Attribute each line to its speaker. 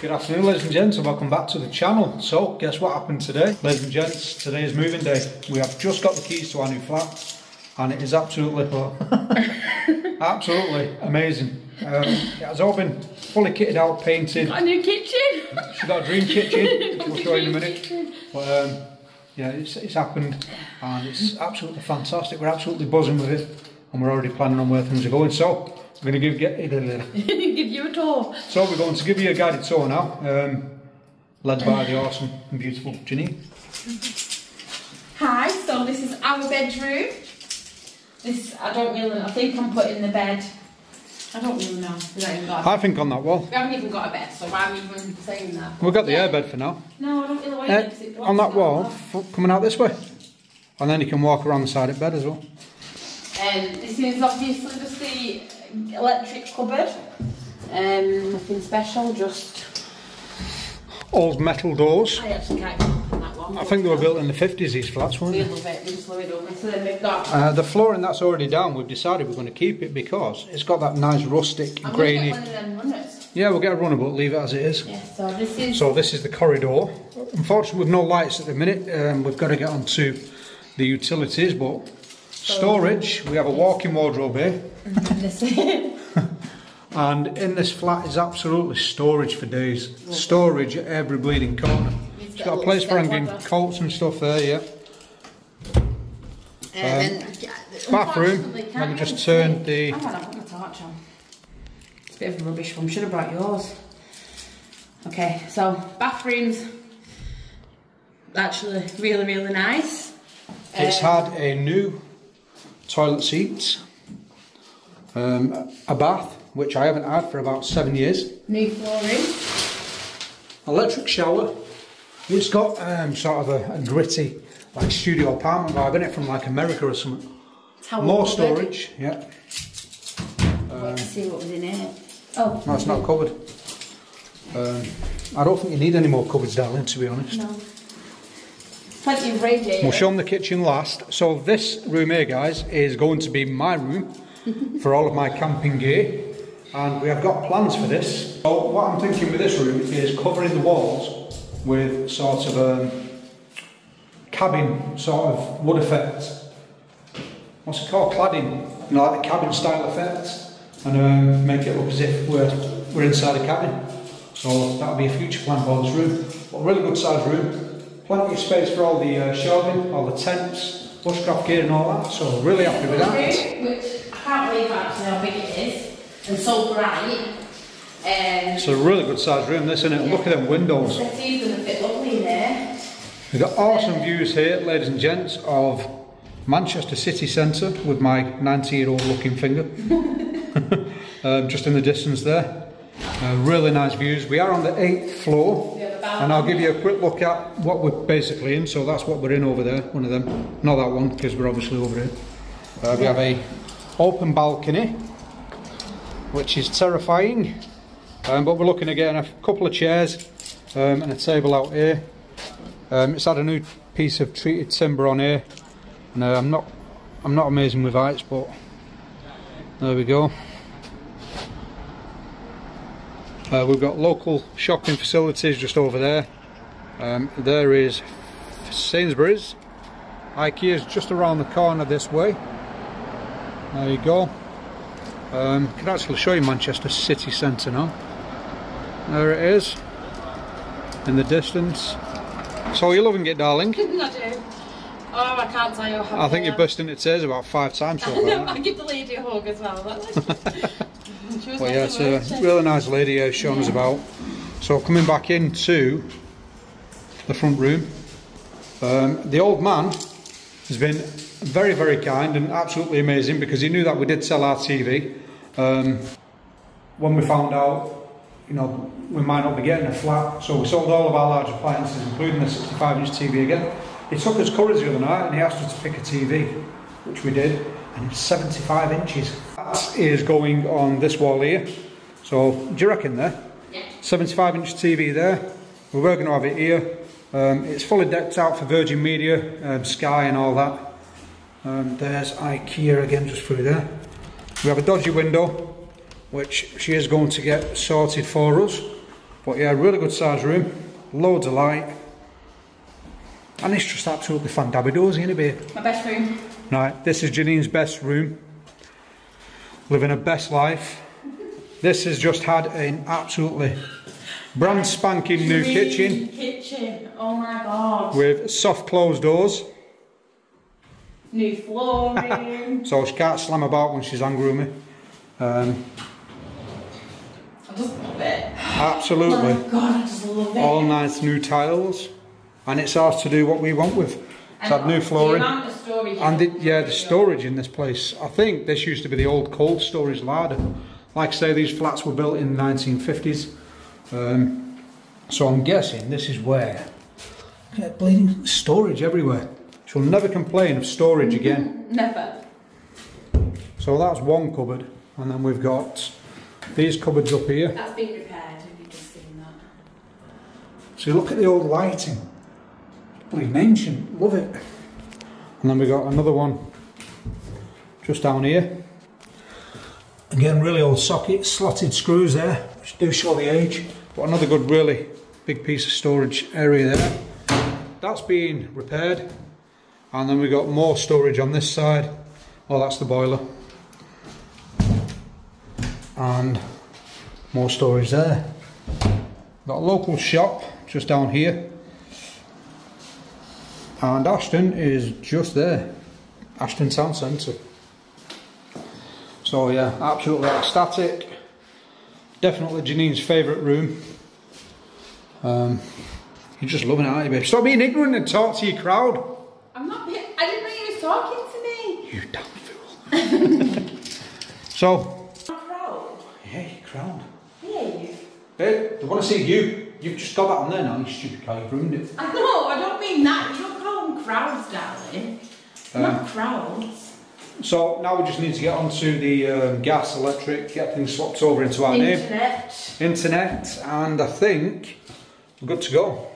Speaker 1: Good afternoon ladies and gents and welcome back to the channel. So guess what happened today? Ladies and gents, today is moving day. We have just got the keys to our new flat and it is absolutely, absolutely amazing. Um, it has all been fully kitted out, painted.
Speaker 2: Got a new kitchen.
Speaker 1: She's got a dream kitchen, which we'll show you in a minute. But um, yeah, it's, it's happened and it's absolutely fantastic. We're absolutely buzzing with it and we're already planning on where things are going. So we're going to give get
Speaker 2: give you a tour.
Speaker 1: So we're going to give you a guided tour now, um, led by the awesome and beautiful Ginny.
Speaker 2: Hi, so this is our bedroom. This I don't really. I think I'm putting the bed. I don't really know. We haven't got.
Speaker 1: I think on that wall.
Speaker 2: We haven't even got a bed, so why am I even saying that?
Speaker 1: We've got the
Speaker 2: Yeah.
Speaker 1: airbed for now.
Speaker 2: No, I don't really want
Speaker 1: Uh,
Speaker 2: it. 'cause it
Speaker 1: on that wall,
Speaker 2: off.
Speaker 1: coming out this way. And then you can walk around the side of bed as well.
Speaker 2: Um, this is obviously just the electric cupboard. Um, nothing special, just.
Speaker 1: Old metal doors.
Speaker 2: I actually can't open that one.
Speaker 1: I think they were built in the 50s, these flats, weren't
Speaker 2: We
Speaker 1: they?
Speaker 2: love it. We just love it over. So then we've got.
Speaker 1: Uh, the flooring that's already down, we've decided we're going to keep it because it's got that nice rustic,
Speaker 2: I'm
Speaker 1: grainy.
Speaker 2: get one of them.
Speaker 1: Yeah, we'll get a runner, but leave it as it is.
Speaker 2: Yeah. So this is.
Speaker 1: So this is the corridor. Unfortunately, with no lights at the minute, um, we've got to get onto the utilities, but storage. We have a walk-in wardrobe here, and in this flat is absolutely storage for days. Storage at every bleeding corner. It's
Speaker 2: got
Speaker 1: got
Speaker 2: a
Speaker 1: a place for hanging
Speaker 2: step
Speaker 1: coats and stuff there. Yeah.
Speaker 2: Um, and
Speaker 1: bathroom,
Speaker 2: unfortunately,
Speaker 1: let
Speaker 2: can't
Speaker 1: me just
Speaker 2: really
Speaker 1: turn the-
Speaker 2: Hang on, I've got my torch on. It's a bit of a rubbish one. Should have brought yours. Okay, so bathrooms. Actually, really, really nice.
Speaker 1: It's
Speaker 2: Um,
Speaker 1: had a new toilet seats, um, a bath, which I haven't had for about seven years.
Speaker 2: new flooring.
Speaker 1: electric shower. It's got um, sort of a, a gritty, like studio apartment vibe in it from like America or something.
Speaker 2: Towel
Speaker 1: More storage, yeah.
Speaker 2: To see what was in it. Oh,
Speaker 1: No, it's not covered. Um, I don't think you need any more cupboards, darling, to be honest.
Speaker 2: no. Plenty of radiator.
Speaker 1: We'll show them the kitchen last. So this room here, guys, is going to be my room for all of my camping gear. And we have got plans for this. So what I'm thinking with this room is covering the walls with sort of a cabin sort of wood effect. What's it called? Cladding. You know, like the cabin style effect. And um, make it look as if we're, we're inside a cabin. So that'll be a future plan for this room. But a really good sized room. Plenty of space for all the uh, shelving, all the tents, bushcraft gear and all that. So really happy with that.
Speaker 2: Room, which I can't believe actually how big it is. And so bright. Um,
Speaker 1: It's a really good sized room, this isn't it? Look at them windows.
Speaker 2: the settee's going to fit lovely in there.
Speaker 1: We've got awesome views here, ladies and gents, of Manchester city centre with my 90 year old looking finger. um, just in the distance there. Uh, really nice views. We are on the eighth floor, And I'll give you a quick look at what we're basically in. So that's what we're in over there, one of them. Not that one, because we're obviously over here. Uh, we have a open balcony, which is terrifying. Um, but we're looking getting a couple of chairs um, and a table out here. Um, it's had a new piece of treated timber on here, and uh, I'm not, I'm not amazing with heights, but there we go. Uh, we've got local shopping facilities just over there. Um, there is Sainsbury's. IKEA is just around the corner this way. There you go. Um, I can actually show you Manchester city centre now. There it is, in the distance. So you're loving it, darling.
Speaker 2: I do. Oh, I can't tell you how
Speaker 1: I think you're bursting into tears about five times so far.
Speaker 2: I give the lady a hug as well. That's she was
Speaker 1: Well, yeah, it's a really nice lady who's showing us about. So coming back into the front room, um, the old man has been very, very kind and absolutely amazing because he knew that we did sell our TV. Um, when we found out, you know, we might not be getting a flat, so we sold all of our large appliances, including the 65-inch TV again. He took us Currys the other night and he asked us to pick a TV, which we did, and it's 75 inches. That is going on this wall here. So, do you reckon there?
Speaker 2: Yeah.
Speaker 1: 75 inch TV there. We were going to have it here. Um, it's fully decked out for Virgin Media, um, Sky, and all that. Um, there's IKEA again just through there. We have a dodgy window, which she is going to get sorted for us. But yeah, really good sized room, loads of light. And it's just absolutely fandabidozy, isn't it, babe?
Speaker 2: My best room.
Speaker 1: Right, this is Janine's best room. Living a best life. This has just had an absolutely brand spanking new kitchen
Speaker 2: Kitchen. Oh my god.
Speaker 1: with soft closed doors.
Speaker 2: New flooring.
Speaker 1: So she can't slam about when she's angry with me. Um,
Speaker 2: I just love it.
Speaker 1: absolutely.
Speaker 2: Oh my god, I just love it.
Speaker 1: All nice new tiles. And it's ours to do what we want with. It's had new flooring.
Speaker 2: amount of storage
Speaker 1: And the, yeah, the storage in this place. I think this used to be the old cold storage larder. Like I say, these flats were built in the 1950s. Um, so I'm guessing this is where. Look at bleeding storage everywhere. She'll never complain of storage again.
Speaker 2: Never.
Speaker 1: So that's one cupboard. And then we've got these cupboards up here.
Speaker 2: That's been repaired. Have you just seen that?
Speaker 1: So look at the old lighting. Bleeding ancient. Love it. And then we got another one just down here. Again, really old socket, slotted screws there, which do show the age. But another good, really big piece of storage area there. That's being repaired. And then we got more storage on this side. Oh, that's the boiler. And more storage there. Got a local shop just down here. And Ashton is just there. Ashton Town Centre. So yeah, absolutely ecstatic. Definitely Janine's favourite room. Um, you're just loving it, aren't you, babe? Stop being ignorant and talk to your crowd.
Speaker 2: I'm not. I didn't know you were talking to me.
Speaker 1: You damn fool. so,
Speaker 2: Crow.
Speaker 1: yeah, your crowd.
Speaker 2: Behave.
Speaker 1: Babe, they want to see you. You've just got that on there now, you stupid cow. You've ruined it.
Speaker 2: I know. I don't mean that. You don't call them crowds, darling. They're
Speaker 1: Um,
Speaker 2: not crowds.
Speaker 1: So now we just need to get onto the um, gas, electric, get things swapped over into our name.
Speaker 2: Internet.
Speaker 1: internet, and I think we're good to go.